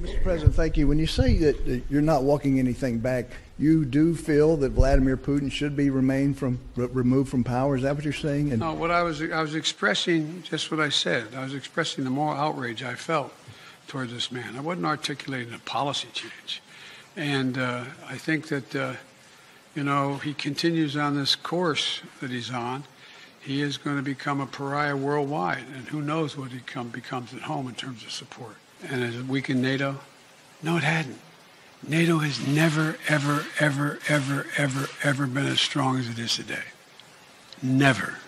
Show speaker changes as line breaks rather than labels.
Mr. President, thank you. When you say that you're not walking anything back, you do feel that Vladimir Putin should be remain from re- removed from power. Is that what you're saying? And
No, what I was I was expressing just what I said. I was expressing the moral outrage I felt toward this man. I wasn't articulating a policy change, and uh, I think that uh, you know he continues on this course that he's on. He is going to become a pariah worldwide, and who knows what he come, becomes at home in terms of support. And has weakened NATO? No, it hadn't. NATO has never, ever, ever, ever, ever, ever been as strong as it is today. Never.